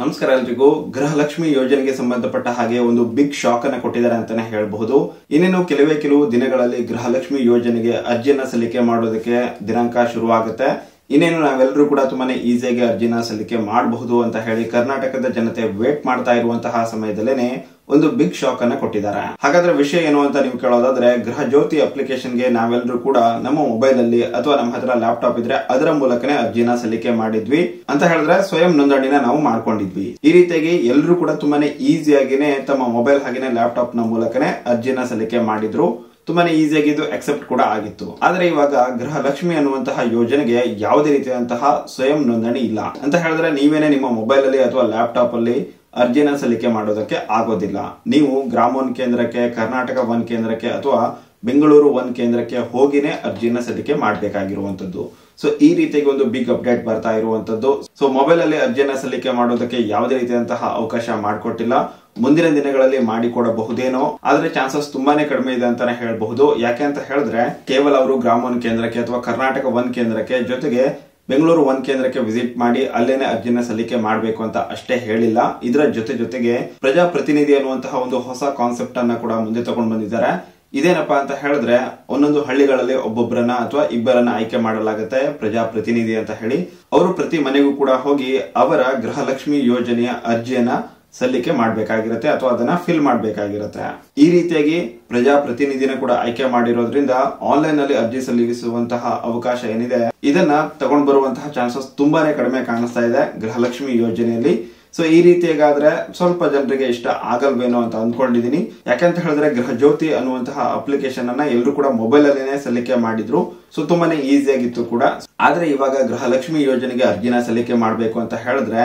ನಮಸ್ಕಾರ ಎಲ್ರಿಗೂ ಗೃಹಲಕ್ಷ್ಮಿ ಯೋಜನೆಗೆ ಸಂಬಂಧಪಟ್ಟ ಹಾಗೆ ಒಂದು ಬಿಗ್ ಶಾಕ್ ಅನ್ನ ಕೊಟ್ಟಿದ್ದಾರೆ ಅಂತಾನೆ ಹೇಳಬಹುದು. ಇನ್ನೇನು ಕೆಲವೇ ಕೆಲವು ದಿನಗಳಲ್ಲಿ ಗೃಹಲಕ್ಷ್ಮಿ ಯೋಜನೆಗೆ ಅರ್ಜಿಯನ್ನ ಸಲ್ಲಿಕೆ ಮಾಡೋದಕ್ಕೆ ದಿನಾಂಕ ಶುರುವಾಗುತ್ತೆ. ಇನ್ನೇನು ನಾವೆಲ್ಲರೂ ಕೂಡ ತುಂಬಾನೇ ಈಸಿಯಾಗಿ ಅರ್ಜಿನ ಸಲ್ಲಿಕೆ ಮಾಡಬಹುದು ಅಂತ ಹೇಳಿ ಕರ್ನಾಟಕದ ಜನತೆ ವೇಟ್ ಮಾಡ್ತಾ ಇರುವಂತಹ ಸಮಯದಲ್ಲೇನೆ ಒಂದು ಬಿಗ್ ಶಾಕ್ ಅನ್ನ ಕೊಟ್ಟಿದ್ದಾರೆ. ಹಾಗಾದ್ರೆ ವಿಷಯ ಏನು ಅಂತ ನೀವು ಕೇಳೋದಾದ್ರೆ ಗೃಹ ಜ್ಯೋತಿ ಅಪ್ಲಿಕೇಶನ್ಗೆ ನಾವೆಲ್ಲರೂ ಕೂಡ ನಮ್ಮ ಮೊಬೈಲ್ ಅಲ್ಲಿ ಅಥವಾ ನಮ್ಮ ಹತ್ರ ಲ್ಯಾಪ್ಟಾಪ್ ಇದ್ರೆ ಅದರ ಮೂಲಕನೇ ಅರ್ಜಿನ ಸಲ್ಲಿಕೆ ಮಾಡಿದ್ವಿ ಅಂತ ಹೇಳಿದ್ರೆ ಸ್ವಯಂ ನೋಂದಣಿನ ನಾವು ಮಾಡ್ಕೊಂಡಿದ್ವಿ. ಈ ರೀತಿಯಾಗಿ ಎಲ್ಲರೂ ಕೂಡ ತುಂಬಾನೇ ಈಸಿಯಾಗಿನೇ ತಮ್ಮ ಮೊಬೈಲ್ ಹಾಗೆ ಲ್ಯಾಪ್ಟಾಪ್ನ ಮೂಲಕನೇ ಅರ್ಜಿನ ಸಲ್ಲಿಕೆ ಮಾಡಿದ್ರು. ತುಂಬಾನೇ ಈಸಿಯಾಗಿ ಇದು ಅಕ್ಸೆಪ್ಟ್ ಕೂಡ ಆಗಿತ್ತು. ಆದ್ರೆ ಇವಾಗ ಗೃಹಲಕ್ಷ್ಮಿ ಅನ್ನುವಂತಹ ಯೋಜನೆಗೆ ಯಾವುದೇ ರೀತಿಯಾದಂತಹ ಸ್ವಯಂ ನೋಂದಣಿ ಇಲ್ಲ. ಅಂತ ಹೇಳಿದ್ರೆ ನೀವೇನೆ ನಿಮ್ಮ ಮೊಬೈಲ್ ಅಲ್ಲಿ ಅಥವಾ ಲ್ಯಾಪ್ಟಾಪ್ ಅಲ್ಲಿ ಅರ್ಜಿನ ಸಲ್ಲಿಕೆ ಮಾಡೋದಕ್ಕೆ ಆಗೋದಿಲ್ಲ. ನೀವು ಗ್ರಾಮೋನ್ ಕೇಂದ್ರಕ್ಕೆ, ಕರ್ನಾಟಕ ಒನ್ ಕೇಂದ್ರಕ್ಕೆ ಅಥವಾ ಬೆಂಗಳೂರು ಒನ್ ಕೇಂದ್ರಕ್ಕೆ ಹೋಗಿನೇ ಅರ್ಜಿನ ಸಲ್ಲಿಕೆ ಮಾಡಬೇಕಾಗಿರುವಂತದ್ದು ಸೊ ಈ ರೀತಿಯಾಗಿ ಒಂದು ಬಿಗ್ ಅಪ್ಡೇಟ್ ಬರ್ತಾ ಇರುವಂತದ್ದು ಸೊ ಮೊಬೈಲ್ ಅಲ್ಲಿ ಅರ್ಜಿನ ಸಲ್ಲಿಕೆ ಮಾಡೋದಕ್ಕೆ ಯಾವುದೇ ರೀತಿಯಾದಂತಹ ಅವಕಾಶ ಮಾಡಿಕೊಟ್ಟಿಲ್ಲ. ಮುಂದಿನ ದಿನಗಳಲ್ಲಿ ಮಾಡಿಕೊಡಬಹುದೇನೋ, ಆದ್ರೆ ಚಾನ್ಸಸ್ ತುಂಬಾನೇ ಕಡಿಮೆ ಇದೆ ಅಂತಾನೆ ಹೇಳಬಹುದು. ಯಾಕೆ ಅಂತ ಹೇಳಿದ್ರೆ, ಕೇವಲ ಅವರು ಗ್ರಾಮ ಒನ್ ಕೇಂದ್ರಕ್ಕೆ ಅಥವಾ ಕರ್ನಾಟಕ ಒನ್ ಕೇಂದ್ರಕ್ಕೆ ಜೊತೆಗೆ ಬೆಂಗಳೂರು ಒನ್ ಕೇಂದ್ರಕ್ಕೆ ವಿಸಿಟ್ ಮಾಡಿ ಅಲ್ಲೇನೆ ಅರ್ಜಿನ ಸಲ್ಲಿಕೆ ಮಾಡಬೇಕು ಅಂತ ಅಷ್ಟೇ ಹೇಳಿಲ್ಲ. ಇದರ ಜೊತೆ ಜೊತೆಗೆ ಪ್ರಜಾಪ್ರತಿನಿಧಿ ಅನ್ನುವಂತಹ ಒಂದು ಹೊಸ ಕಾನ್ಸೆಪ್ಟ್ ಅನ್ನ ಕೂಡ ಮುಂದೆ ತಗೊಂಡು ಬಂದಿದ್ದಾರೆ. ಇದೇನಪ್ಪಾ ಅಂತ ಹೇಳಿದ್ರೆ, ಒಂದೊಂದು ಹಳ್ಳಿಗಳಲ್ಲಿ ಒಬ್ಬೊಬ್ಬರನ್ನ ಅಥವಾ ಇಬ್ಬರನ್ನ ಆಯ್ಕೆ ಮಾಡಲಾಗುತ್ತೆ ಪ್ರಜಾಪ್ರತಿನಿಧಿ ಅಂತ ಹೇಳಿ. ಅವರು ಪ್ರತಿ ಮನೆಗೂ ಕೂಡ ಹೋಗಿ ಅವರ ಗೃಹಲಕ್ಷ್ಮಿ ಯೋಜನೆಯ ಅರ್ಜಿಯನ್ನ ಸಲ್ಲಿಕೆ ಮಾಡಬೇಕಾಗಿರುತ್ತೆ ಅಥವಾ ಅದನ್ನ ಫಿಲ್ ಮಾಡಬೇಕಾಗಿರುತ್ತೆ. ಈ ರೀತಿಯಾಗಿ ಪ್ರಜಾಪ್ರತಿನಿಧಿನ ಕೂಡ ಆಯ್ಕೆ ಮಾಡಿರೋದ್ರಿಂದ ಆನ್ಲೈನ್ನಲ್ಲಿ ಅರ್ಜಿ ಸಲ್ಲಿಸುವಂತಹ ಅವಕಾಶ ಏನಿದೆ, ಇದನ್ನ ತಗೊಂಡ್ ಬರುವಂತಹ ಚಾನ್ಸಸ್ ತುಂಬಾನೇ ಕಡಿಮೆ ಕಾಣಿಸ್ತಾ ಇದೆ ಗೃಹಲಕ್ಷ್ಮಿ ಯೋಜನೆಯಲ್ಲಿ. ಸೊ ಈ ರೀತಿಯಾಗಾದ್ರೆ ಸ್ವಲ್ಪ ಜನರಿಗೆ ಇಷ್ಟ ಆಗಲ್ವೇನೋ ಅಂತ ಅಂದ್ಕೊಂಡಿದೀನಿ. ಯಾಕಂತ ಹೇಳಿದ್ರೆ ಗೃಹ ಜ್ಯೋತಿ ಅನ್ನುವಂತಹ ಅಪ್ಲಿಕೇಶನ್ ಅನ್ನ ಎಲ್ಲರೂ ಕೂಡ ಮೊಬೈಲ್ ಅಲ್ಲೇನೆ ಸಲ್ಲಿಕೆ ಮಾಡಿದ್ರು. ಸೊ ತುಂಬಾನೇ ಈಸಿ ಆಗಿತ್ತು ಕೂಡ. ಆದ್ರೆ ಇವಾಗ ಗೃಹಲಕ್ಷ್ಮಿ ಯೋಜನೆಗೆ ಅರ್ಜಿನ ಸಲ್ಲಿಕೆ ಮಾಡಬೇಕು ಅಂತ ಹೇಳಿದ್ರೆ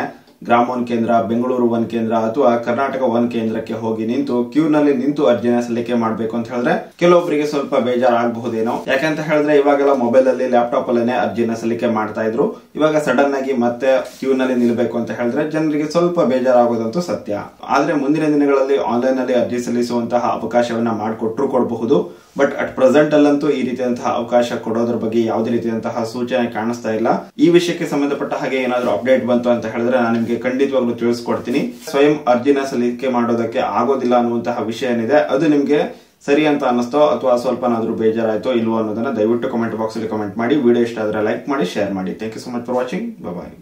ಗ್ರಾಮ ಒನ್ ಕೇಂದ್ರ, ಬೆಂಗಳೂರು ಒನ್ ಕೇಂದ್ರ ಅಥವಾ ಕರ್ನಾಟಕ ಒನ್ ಕೇಂದ್ರಕ್ಕೆ ಹೋಗಿ ನಿಂತು ಕ್ಯೂ ನಲ್ಲಿ ನಿಂತು ಅರ್ಜಿನ ಸಲ್ಲಿಕೆ ಮಾಡಬೇಕು ಅಂತ ಹೇಳಿದ್ರೆ ಕೆಲವೊಬ್ಬರಿಗೆ ಸ್ವಲ್ಪ ಬೇಜಾರಾಗಬಹುದೇನೋ. ಯಾಕಂತ ಹೇಳಿದ್ರೆ ಇವಾಗೆಲ್ಲ ಮೊಬೈಲ್ ಅಲ್ಲಿ ಲ್ಯಾಪ್ಟಾಪ್ ಅಲ್ಲೇನೆ ಅರ್ಜಿನ ಸಲ್ಲಿಕೆ ಮಾಡ್ತಾ ಇದ್ರು. ಇವಾಗ ಸಡನ್ ಆಗಿ ಮತ್ತೆ ಕ್ಯೂ ನಲ್ಲಿ ನಿಲ್ಬೇಕು ಅಂತ ಹೇಳಿದ್ರೆ ಜನರಿಗೆ ಸ್ವಲ್ಪ ಬೇಜಾರಾಗೋದಂತೂ ಸತ್ಯ. ಆದ್ರೆ ಮುಂದಿನ ದಿನಗಳಲ್ಲಿ ಆನ್ಲೈನ್ ಅಲ್ಲಿ ಅರ್ಜಿ ಸಲ್ಲಿಸುವಂತಹ ಅವಕಾಶವನ್ನ ಮಾಡಿಕೊಟ್ರು ಕೊಡಬಹುದು. ಬಟ್ ಅಟ್ ಪ್ರೆಸೆಂಟ್ ಅಲ್ಲಂತೂ ಈ ರೀತಿಯಂತಹ ಅವಕಾಶ ಕೊಡೋದ್ರ ಬಗ್ಗೆ ಯಾವುದೇ ರೀತಿಯಂತಹ ಸೂಚನೆ ಕಾಣಿಸ್ತಾ ಇಲ್ಲ. ಈ ವಿಷಯಕ್ಕೆ ಸಂಬಂಧಪಟ್ಟ ಹಾಗೆ ಏನಾದರೂ ಅಪ್ಡೇಟ್ ಬಂತು ಅಂತ ಹೇಳಿದ್ರೆ ನಾನು ನಿಮಗೆ ಖಂಡಿತವಾಗ್ಲೂ ತಿಳಿಸ್ಕೊಡ್ತೀನಿ. ಸ್ವಯಂ ಅರ್ಜಿನ ಸಲ್ಲಿಕೆ ಮಾಡೋದಕ್ಕೆ ಆಗೋದಿಲ್ಲ ಅನ್ನುವಂತಹ ವಿಷಯ ಏನಿದೆ, ಅದು ನಿಮಗೆ ಸರಿ ಅಂತ ಅನ್ನಿಸ್ತೋ ಅಥವಾ ಸ್ವಲ್ಪನಾದರೂ ಬೇಜಾರಾಯಿತೋ ಇಲ್ವೋ ಅನ್ನೋದನ್ನ ದಯವಿಟ್ಟು ಕಮೆಂಟ್ ಬಾಕ್ಸ್ ಅಲ್ಲಿ ಕಮೆಂಟ್ ಮಾಡಿ. ವಿಡಿಯೋ ಇಷ್ಟ ಆದ್ರೆ ಲೈಕ್ ಮಾಡಿ ಶೇರ್ ಮಾಡಿ. Thank you so much for watching bye